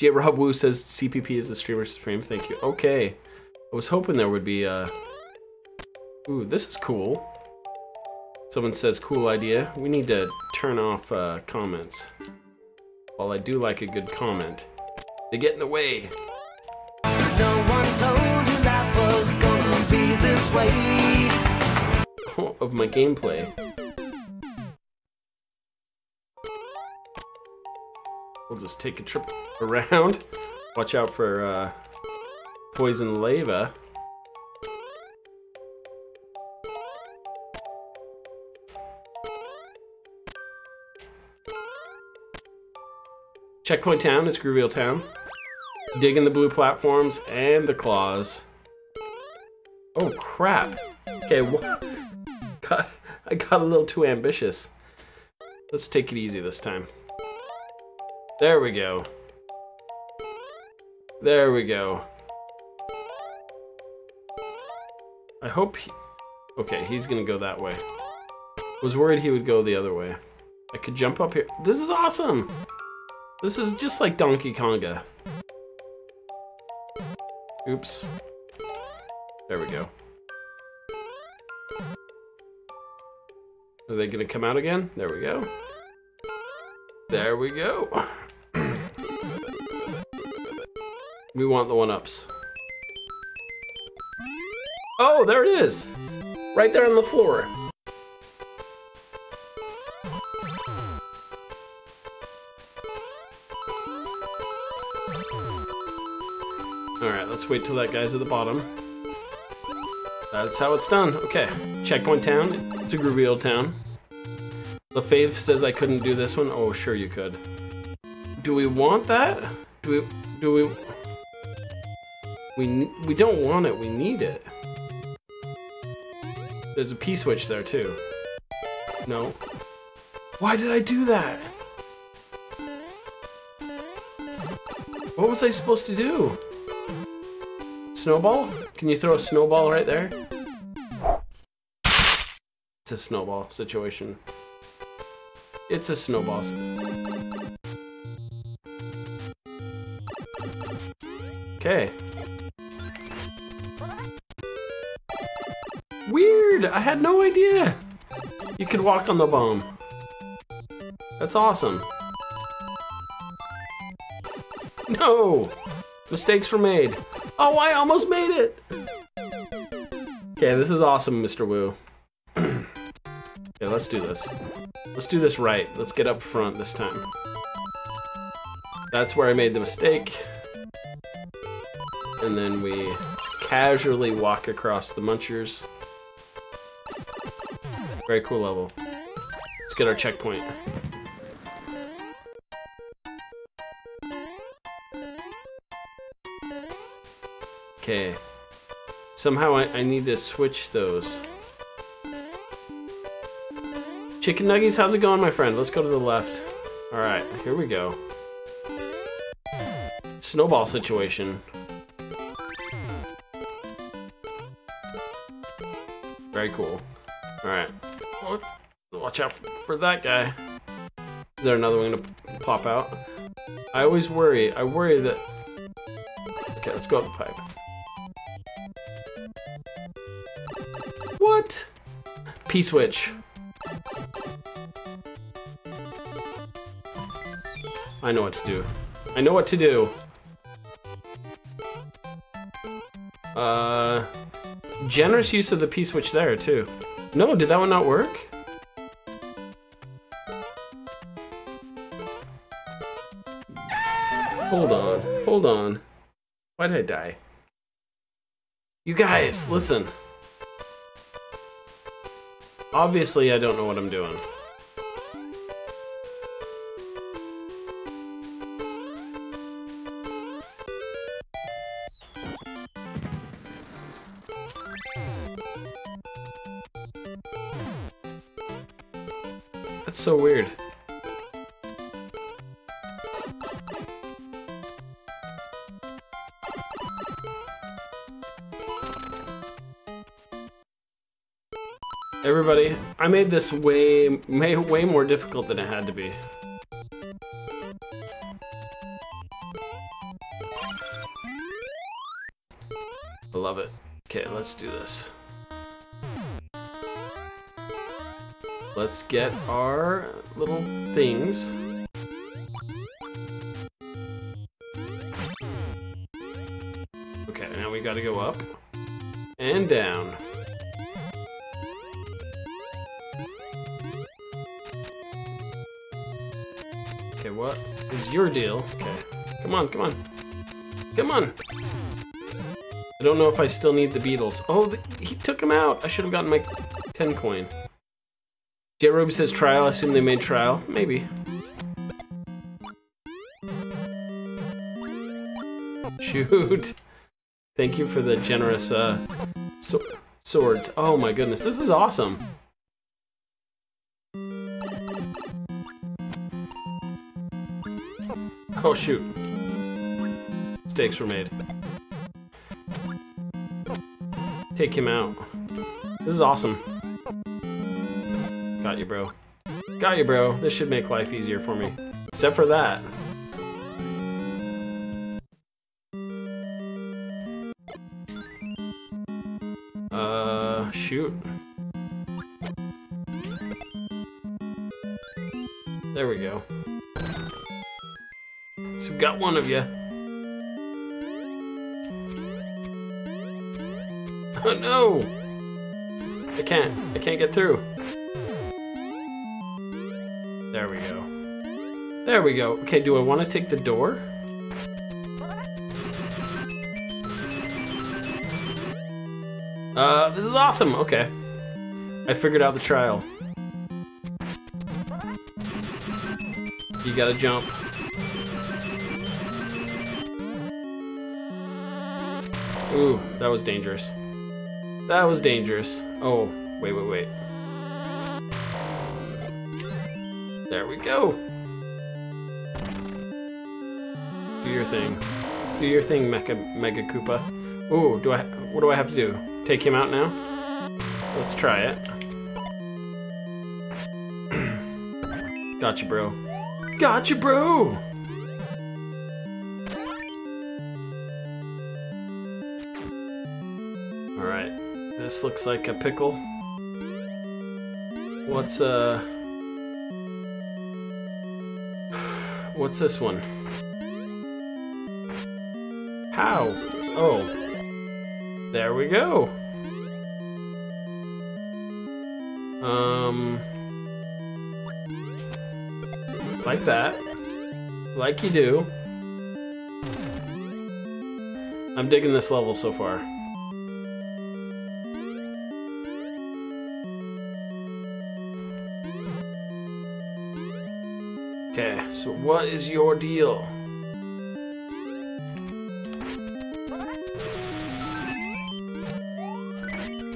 JrobWoo says CPP is the streamer stream. Thank you. Okay. I was hoping there would be uh Ooh, this is cool. Someone says cool idea. We need to turn off uh, comments. While I do like a good comment, they get in the way. No one told you life was gonna be this way. of my gameplay. We'll just take a trip around. Watch out for uh, poison lava. Checkpoint Town is Grooveal Town. Digging the blue platforms and the claws. Oh crap. Okay, what? I got a little too ambitious. Let's take it easy this time. There we go. There we go. I hope he... Okay, he's gonna go that way. Was worried he would go the other way. I could jump up here. This is awesome! This is just like Donkey Konga. Oops. There we go. Are they gonna come out again? There we go. There we go. We want the one-ups. Oh, there it is! Right there on the floor. Alright, let's wait till that guy's at the bottom. That's how it's done. Okay, checkpoint town. It's a groovy old town. LaFave says I couldn't do this one. Oh, sure you could. Do we want that? Do we? Do we? We we don't want it. We need it. There's a P switch there too. No. Why did I do that? What was I supposed to do? Snowball? Can you throw a snowball right there? It's a snowball situation. It's a snowball. Okay. I had no idea! You could walk on the bomb. That's awesome. No! Mistakes were made. Oh, I almost made it! Okay, this is awesome, Mr. Wu. okay, let's do this. Let's do this right. Let's get up front this time. That's where I made the mistake. And then we casually walk across the munchers. Very cool level. Let's get our checkpoint. Okay. Somehow I, I need to switch those. Chicken Nuggies, how's it going, my friend? Let's go to the left. Alright, here we go. Snowball situation. Very cool. Alright. Watch out for that guy. Is there another one gonna pop out? I always worry. I worry that... Okay, let's go up the pipe. What? P-switch. I know what to do. I know what to do. Generous use of the P-switch there, too. No, did that one not work? Hold on, hold on. Why did I die? You guys, listen. Obviously, I don't know what I'm doing. That's so weird. Everybody, I made this way, way, way more difficult than it had to be. I love it. Okay, let's do this. Let's get our little things. Okay, now we gotta go up and down. Okay, what is your deal? Okay, come on, come on. Come on! I don't know if I still need the beetles. Oh, the, he took him out! I should have gotten my 10 coin. Jet Ruby says trial. I assume they made trial. Maybe. Shoot. Thank you for the generous uh, so swords. Oh my goodness, this is awesome. Oh shoot. Stakes were made. Take him out. This is awesome. You, bro. Got you, bro. This should make life easier for me. Except for that. Uh, shoot. There we go. So got one of you. Oh no! I can't. I can't get through. There we go. Okay, do I want to take the door? Uh, this is awesome. Okay. I figured out the trial. You gotta jump. Ooh, that was dangerous. That was dangerous. Oh, wait, wait, wait. There we go. Do your thing. Do your thing, Mecha Mega Koopa. Ooh, do I? What do I have to do? Take him out now? Let's try it. gotcha, bro. Gotcha, bro. All right. This looks like a pickle. What's uh? What's this one? How? Oh. There we go. Um. Like that. Like you do. I'm digging this level so far. Okay, so what is your deal?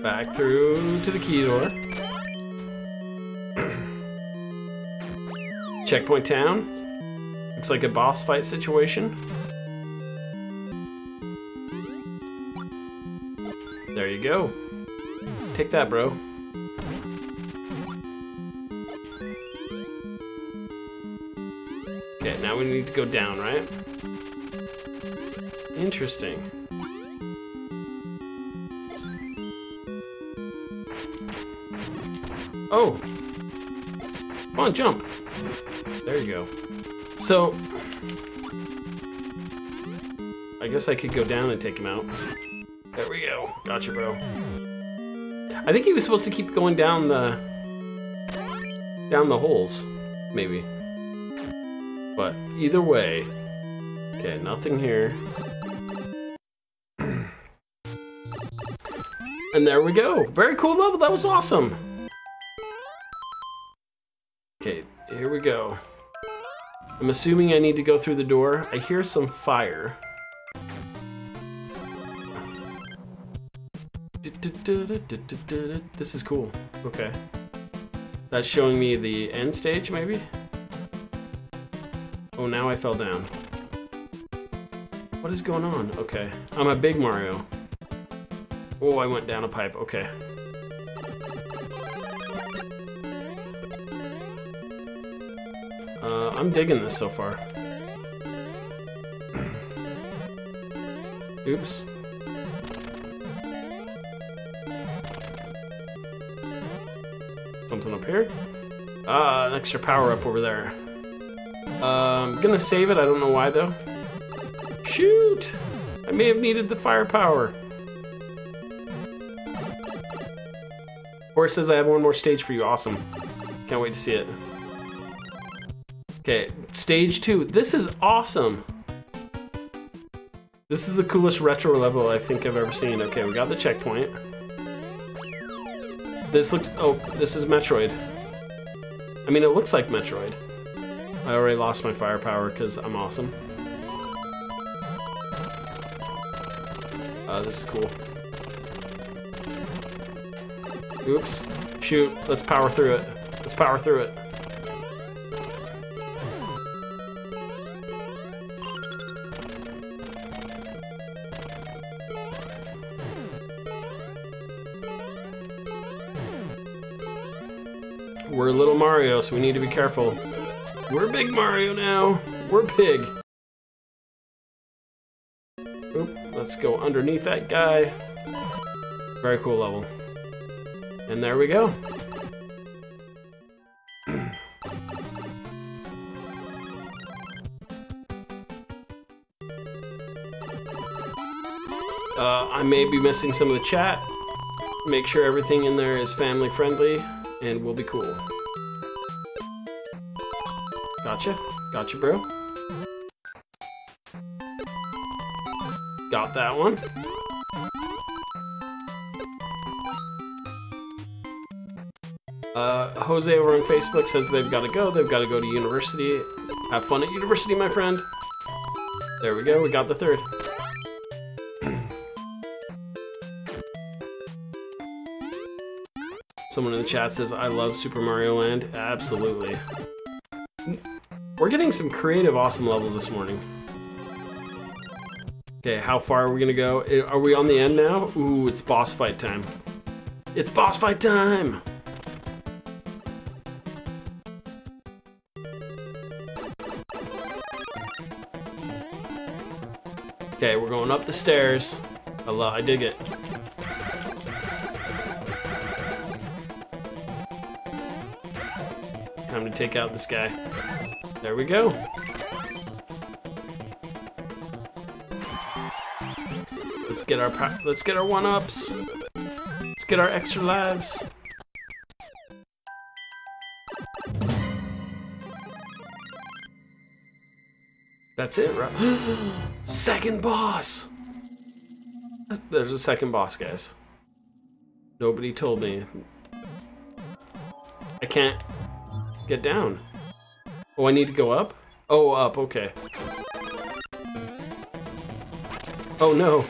Back through to the key door. Checkpoint town. Looks like a boss fight situation. There you go. Take that, bro. Okay, now we need to go down, right? Interesting. Oh! Come on, jump! There you go. So... I guess I could go down and take him out. There we go. Gotcha, bro. I think he was supposed to keep going down the... Down the holes. Maybe. But either way... Okay, nothing here. And there we go. Very cool level. That was awesome. Okay, here we go. I'm assuming I need to go through the door. I hear some fire. This is cool. Okay. That's showing me the end stage, maybe? Oh, now I fell down. What is going on? Okay. I'm a big Mario. Oh, I went down a pipe. Okay. I'm digging this so far. Oops. Something up here. Ah, an extra power up over there. Um, gonna save it, I don't know why though. Shoot! I may have needed the firepower. Or it says I have one more stage for you, awesome. Can't wait to see it. Okay, stage two. This is awesome. This is the coolest retro level I think I've ever seen. Okay, we got the checkpoint. This looks, oh, this is Metroid. I mean, it looks like Metroid. I already lost my firepower because I'm awesome. Uh, this is cool. Oops. Shoot. Let's power through it. Let's power through it. We're little Mario, so we need to be careful. We're big Mario now. We're big. Oop, let's go underneath that guy. Very cool level. And there we go. Uh, I may be missing some of the chat. Make sure everything in there is family friendly and we'll be cool. Gotcha. Gotcha, bro. Got that one. Uh, Jose over on Facebook says they've got to go. They've got to go to university. Have fun at university, my friend. There we go. We got the third. Someone in the chat says, I love Super Mario Land. Absolutely. We're getting some creative, awesome levels this morning. Okay, how far are we gonna go? Are we on the end now? Ooh, it's boss fight time. It's boss fight time! Okay, we're going up the stairs. I love, I dig it. To take out this guy. There we go. Let's get our let's get our one ups. Let's get our extra lives. That's it, right? second boss. There's a second boss, guys. Nobody told me. I can't get down. Oh, I need to go up? Oh, up, okay. Oh no.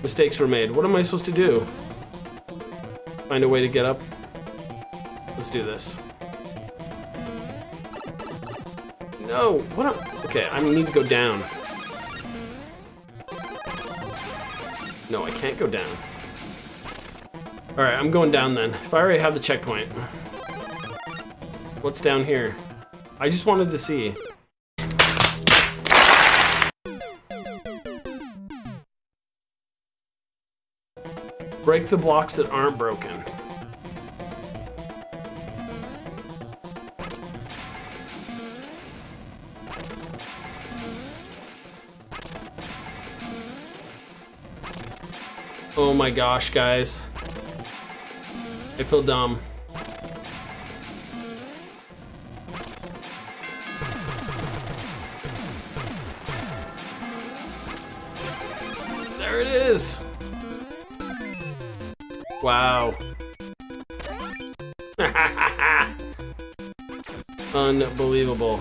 Mistakes were made. What am I supposed to do? Find a way to get up? Let's do this. No, what okay, I need to go down. No, I can't go down. Alright, I'm going down then. If I already have the checkpoint. What's down here? I just wanted to see. Break the blocks that aren't broken. Oh my gosh, guys. I feel dumb. There it is. Wow. Unbelievable.